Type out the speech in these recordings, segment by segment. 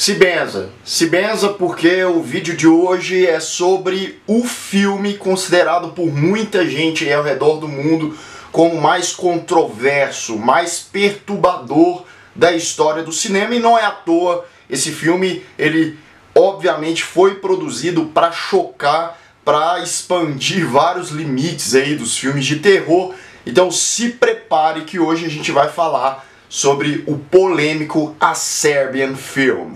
Se benza, se benza porque o vídeo de hoje é sobre o filme considerado por muita gente ao redor do mundo como mais controverso, mais perturbador da história do cinema e não é à toa esse filme ele obviamente foi produzido para chocar, para expandir vários limites aí dos filmes de terror. Então se prepare que hoje a gente vai falar sobre o polêmico A Serbian Film.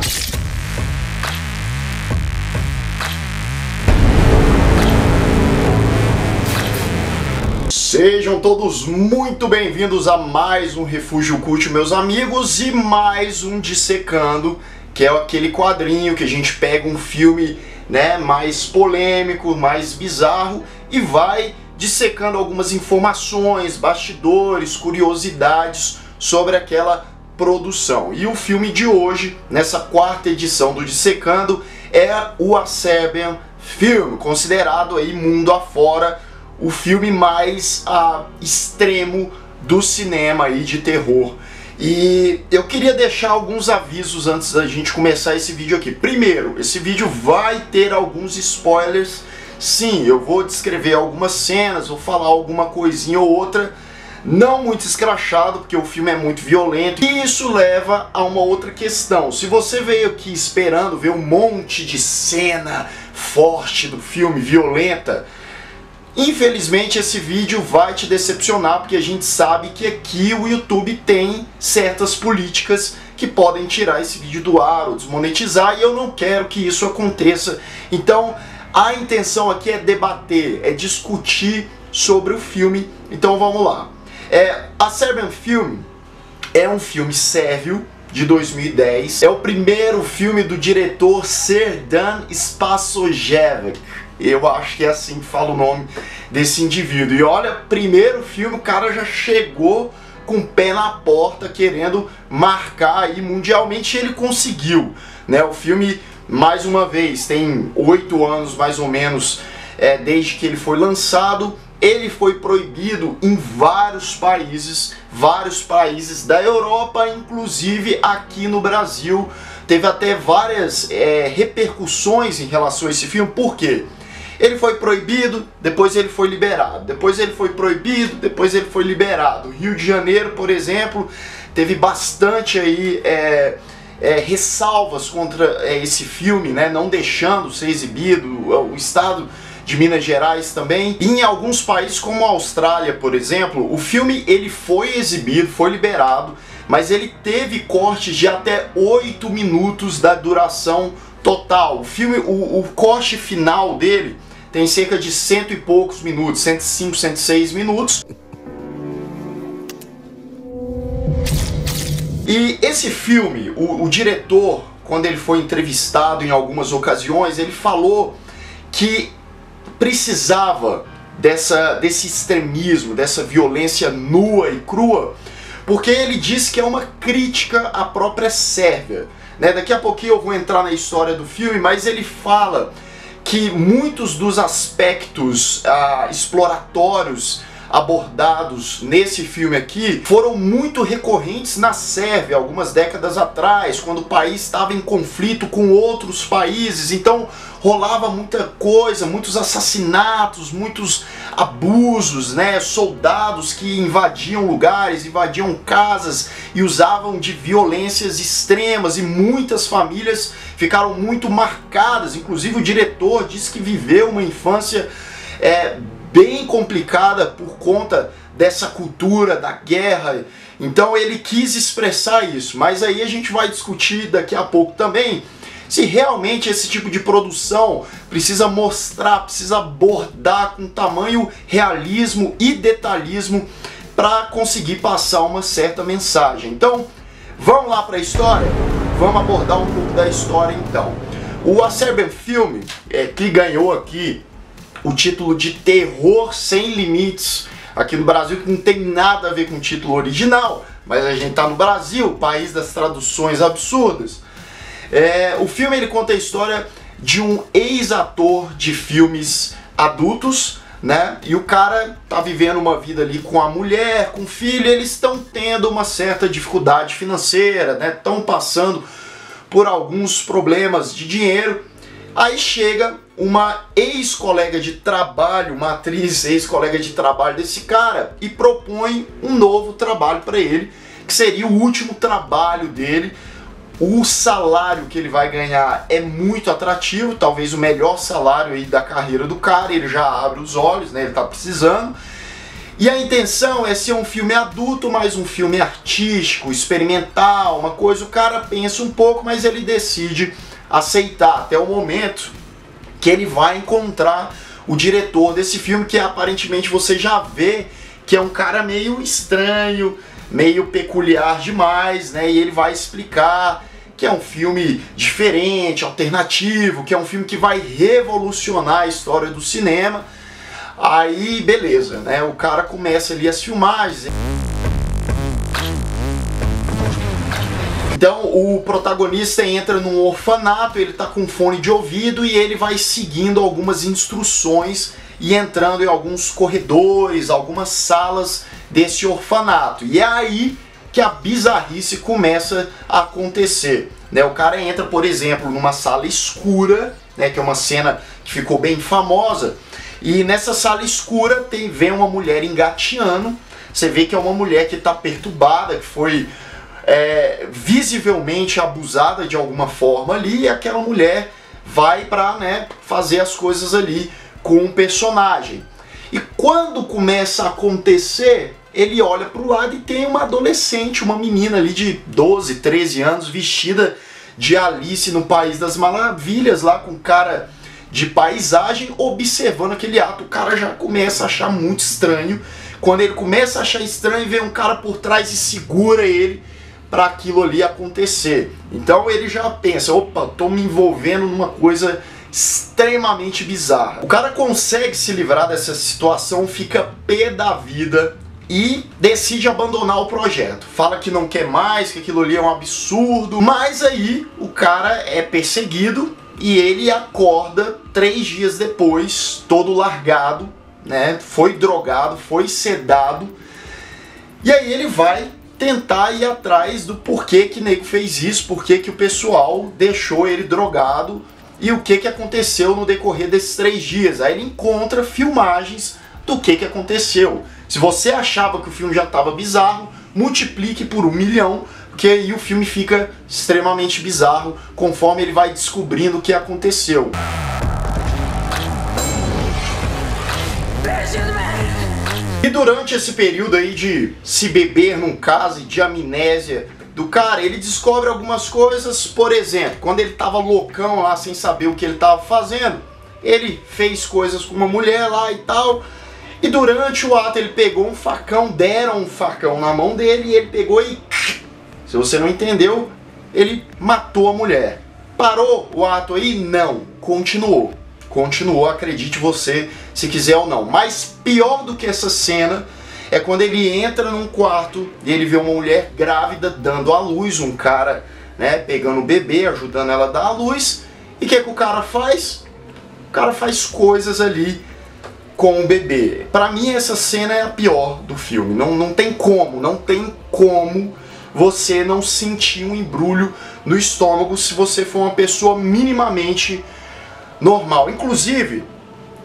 Sejam todos muito bem-vindos a mais um Refúgio Cult, meus amigos, e mais um Dissecando, que é aquele quadrinho que a gente pega um filme né, mais polêmico, mais bizarro e vai dissecando algumas informações, bastidores, curiosidades sobre aquela produção. E o filme de hoje, nessa quarta edição do Dissecando, é o A Serbian Film, considerado aí mundo afora o filme mais ah, extremo do cinema aí de terror. E eu queria deixar alguns avisos antes da gente começar esse vídeo aqui. Primeiro, esse vídeo vai ter alguns spoilers. Sim, eu vou descrever algumas cenas, vou falar alguma coisinha ou outra não muito escrachado, porque o filme é muito violento. E isso leva a uma outra questão. Se você veio aqui esperando ver um monte de cena forte do filme, violenta, Infelizmente esse vídeo vai te decepcionar porque a gente sabe que aqui o YouTube tem certas políticas que podem tirar esse vídeo do ar ou desmonetizar e eu não quero que isso aconteça. Então a intenção aqui é debater, é discutir sobre o filme. Então vamos lá. É, a Serbian Film é um filme sérvio de 2010. É o primeiro filme do diretor Serdan Spasojevic. Eu acho que é assim que fala o nome desse indivíduo. E olha, primeiro filme o cara já chegou com o pé na porta querendo marcar aí mundialmente ele conseguiu. Né? O filme, mais uma vez, tem oito anos mais ou menos é, desde que ele foi lançado ele foi proibido em vários países, vários países da Europa, inclusive aqui no Brasil. Teve até várias é, repercussões em relação a esse filme, por quê? Ele foi proibido, depois ele foi liberado. Depois ele foi proibido, depois ele foi liberado. Rio de Janeiro, por exemplo, teve bastante aí é, é, ressalvas contra é, esse filme, né, não deixando ser exibido. O estado de Minas Gerais também. E em alguns países como a Austrália, por exemplo, o filme ele foi exibido, foi liberado, mas ele teve cortes de até 8 minutos da duração total. O filme, o, o corte final dele tem cerca de cento e poucos minutos, 105, 106 minutos. E esse filme, o, o diretor, quando ele foi entrevistado em algumas ocasiões, ele falou que precisava dessa, desse extremismo, dessa violência nua e crua, porque ele diz que é uma crítica à própria Sérvia. Né? Daqui a pouquinho eu vou entrar na história do filme, mas ele fala que muitos dos aspectos ah, exploratórios abordados nesse filme aqui foram muito recorrentes na Sérvia algumas décadas atrás, quando o país estava em conflito com outros países. Então rolava muita coisa, muitos assassinatos, muitos abusos, né? Soldados que invadiam lugares, invadiam casas e usavam de violências extremas e muitas famílias ficaram muito marcadas. Inclusive o diretor disse que viveu uma infância é, bem complicada por conta dessa cultura da guerra. Então ele quis expressar isso, mas aí a gente vai discutir daqui a pouco também se realmente esse tipo de produção precisa mostrar, precisa abordar com tamanho realismo e detalhismo para conseguir passar uma certa mensagem. Então, vamos lá para a história? Vamos abordar um pouco da história então. O Acerben Film, é, que ganhou aqui o título de Terror Sem Limites aqui no Brasil, que não tem nada a ver com o título original, mas a gente está no Brasil, país das traduções absurdas. É, o filme ele conta a história de um ex-ator de filmes adultos, né? E o cara tá vivendo uma vida ali com a mulher, com o filho, eles estão tendo uma certa dificuldade financeira, né? Estão passando por alguns problemas de dinheiro. Aí chega uma ex-colega de trabalho, uma atriz ex-colega de trabalho desse cara e propõe um novo trabalho para ele, que seria o último trabalho dele. O salário que ele vai ganhar é muito atrativo, talvez o melhor salário aí da carreira do cara, ele já abre os olhos, né? Ele tá precisando. E a intenção é ser um filme adulto, mas um filme artístico, experimental, uma coisa, o cara pensa um pouco, mas ele decide aceitar até o momento que ele vai encontrar o diretor desse filme, que aparentemente você já vê que é um cara meio estranho, meio peculiar demais, né? E ele vai explicar que é um filme diferente, alternativo, que é um filme que vai revolucionar a história do cinema. Aí, beleza, né? O cara começa ali as filmagens. Então o protagonista entra num orfanato, ele tá com fone de ouvido e ele vai seguindo algumas instruções e entrando em alguns corredores, algumas salas desse orfanato. E é aí que a bizarrice começa a acontecer. Né? O cara entra, por exemplo, numa sala escura, né, que é uma cena que ficou bem famosa, e nessa sala escura tem vem uma mulher engateando. Você vê que é uma mulher que está perturbada, que foi é, visivelmente abusada de alguma forma ali e aquela mulher vai para né, fazer as coisas ali com um personagem. E quando começa a acontecer, ele olha para o lado e tem uma adolescente, uma menina ali de 12, 13 anos, vestida de Alice no País das Maravilhas, lá com cara de paisagem, observando aquele ato. O cara já começa a achar muito estranho. Quando ele começa a achar estranho, vem um cara por trás e segura ele para aquilo ali acontecer. Então ele já pensa, opa, tô me envolvendo numa coisa extremamente bizarra. O cara consegue se livrar dessa situação, fica pé da vida e decide abandonar o projeto. Fala que não quer mais, que aquilo ali é um absurdo, mas aí o cara é perseguido e ele acorda três dias depois, todo largado, né? Foi drogado, foi sedado. E aí ele vai tentar ir atrás do porquê que nego fez isso, porquê que o pessoal deixou ele drogado e o que, que aconteceu no decorrer desses três dias. Aí ele encontra filmagens do que, que aconteceu. Se você achava que o filme já estava bizarro, multiplique por um milhão, porque aí o filme fica extremamente bizarro conforme ele vai descobrindo o que aconteceu. E durante esse período aí de se beber num caso de amnésia do cara, ele descobre algumas coisas, por exemplo, quando ele tava loucão lá sem saber o que ele tava fazendo, ele fez coisas com uma mulher lá e tal. E durante o ato ele pegou um facão, deram um facão na mão dele e ele pegou e se você não entendeu, ele matou a mulher. Parou o ato aí? Não, continuou continuou, acredite você, se quiser ou não. Mas pior do que essa cena é quando ele entra num quarto e ele vê uma mulher grávida dando à luz, um cara né, pegando o bebê, ajudando ela a dar à luz. E o que, que o cara faz? O cara faz coisas ali com o bebê. Para mim essa cena é a pior do filme. Não, não tem como, não tem como você não sentir um embrulho no estômago se você for uma pessoa minimamente normal. Inclusive,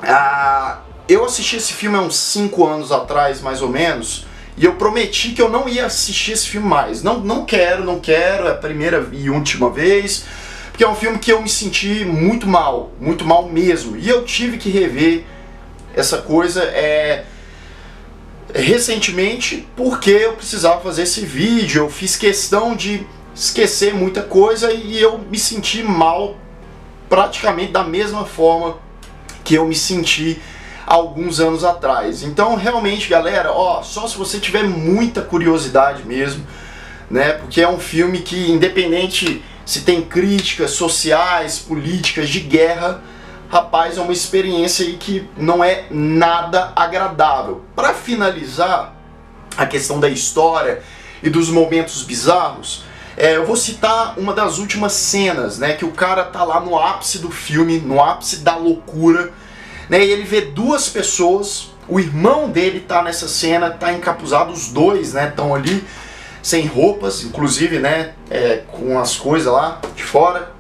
a, eu assisti esse filme há uns 5 anos atrás, mais ou menos, e eu prometi que eu não ia assistir esse filme mais. Não, não quero, não quero, é a primeira e última vez, porque é um filme que eu me senti muito mal, muito mal mesmo. E eu tive que rever essa coisa é, recentemente porque eu precisava fazer esse vídeo. Eu fiz questão de esquecer muita coisa e eu me senti mal praticamente da mesma forma que eu me senti alguns anos atrás. Então, realmente, galera, ó, só se você tiver muita curiosidade mesmo, né? Porque é um filme que, independente se tem críticas sociais, políticas, de guerra, rapaz, é uma experiência aí que não é nada agradável. Para finalizar a questão da história e dos momentos bizarros, é, eu vou citar uma das últimas cenas, né? Que o cara tá lá no ápice do filme, no ápice da loucura, né? E ele vê duas pessoas, o irmão dele tá nessa cena, tá encapuzado, os dois, né? Estão ali, sem roupas, inclusive, né, é, com as coisas lá de fora.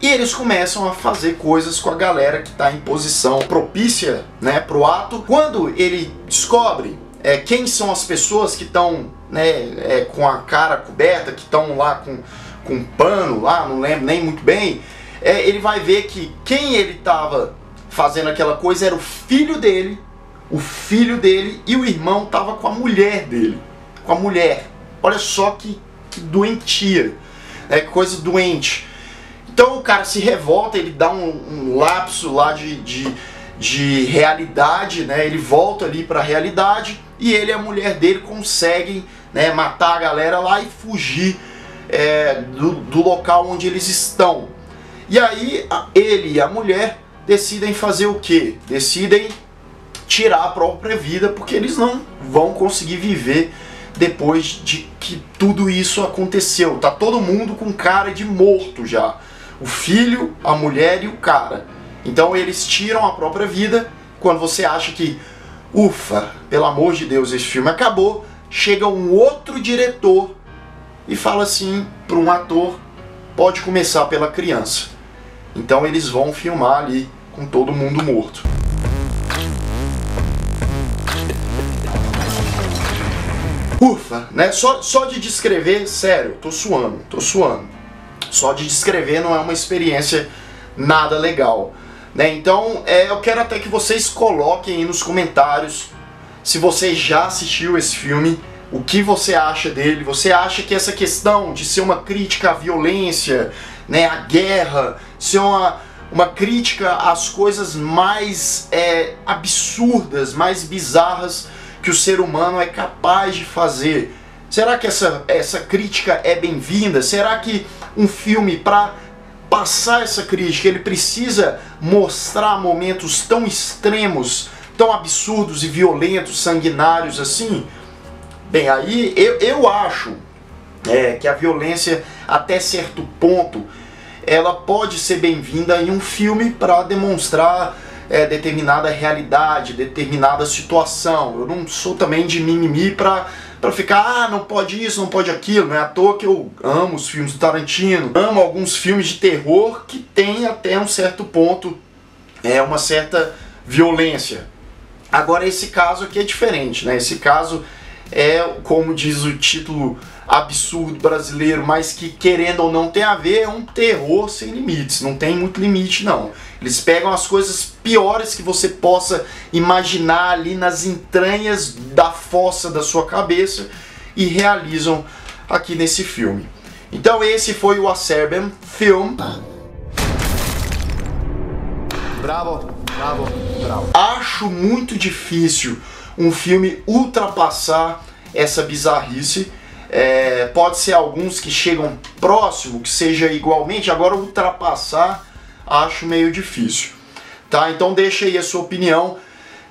E eles começam a fazer coisas com a galera que está em posição propícia né, para o ato. Quando ele descobre é, quem são as pessoas que estão né, é, com a cara coberta, que estão lá com, com um pano lá, não lembro nem muito bem, é, ele vai ver que quem ele estava fazendo aquela coisa era o filho dele, o filho dele e o irmão estava com a mulher dele, com a mulher. Olha só que, que doentia, é coisa doente. Então o cara se revolta, ele dá um, um lapso lá de, de, de, realidade, né? Ele volta ali para a realidade e ele e a mulher dele conseguem né, matar a galera lá e fugir é, do, do local onde eles estão. E aí ele e a mulher decidem fazer o que? Decidem tirar a própria vida porque eles não vão conseguir viver depois de que tudo isso aconteceu. Tá todo mundo com cara de morto já. O filho, a mulher e o cara. Então eles tiram a própria vida quando você acha que, ufa, pelo amor de Deus, esse filme acabou. Chega um outro diretor e fala assim para um ator: pode começar pela criança. Então eles vão filmar ali com todo mundo morto. Ufa, né? Só, só de descrever, sério, tô suando, tô suando. Só de descrever não é uma experiência nada legal. Né? Então, é, eu quero até que vocês coloquem aí nos comentários se você já assistiu esse filme, o que você acha dele. Você acha que essa questão de ser uma crítica à violência, né, à guerra, ser uma, uma crítica às coisas mais é, absurdas, mais bizarras que o ser humano é capaz de fazer. Será que essa, essa crítica é bem-vinda? Será que um filme, para passar essa crítica, ele precisa mostrar momentos tão extremos, tão absurdos e violentos, sanguinários assim? Bem, aí eu, eu acho é, que a violência, até certo ponto, ela pode ser bem-vinda em um filme para demonstrar é, determinada realidade, determinada situação. Eu não sou também de mimimi para para ficar, ah, não pode isso, não pode aquilo. Não é à toa que eu amo os filmes do Tarantino, amo alguns filmes de terror que tem até um certo ponto é uma certa violência. Agora esse caso aqui é diferente, né? Esse caso é, como diz o título absurdo brasileiro, mas que querendo ou não tem a ver, é um terror sem limites, não tem muito limite não. Eles pegam as coisas piores que você possa imaginar ali nas entranhas da fossa da sua cabeça e realizam aqui nesse filme. Então esse foi o Acerbian Film. Bravo, bravo, bravo. Acho muito difícil um filme ultrapassar essa bizarrice é, pode ser alguns que chegam próximo, que seja igualmente, agora ultrapassar acho meio difícil. Tá? Então deixa aí a sua opinião.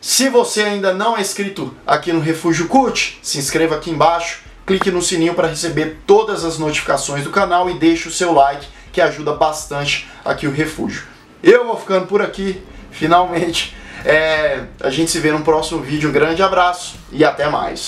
Se você ainda não é inscrito aqui no Refúgio Cult, se inscreva aqui embaixo, clique no sininho para receber todas as notificações do canal e deixe o seu like, que ajuda bastante aqui o Refúgio. Eu vou ficando por aqui, finalmente. É, a gente se vê no próximo vídeo. Um grande abraço e até mais.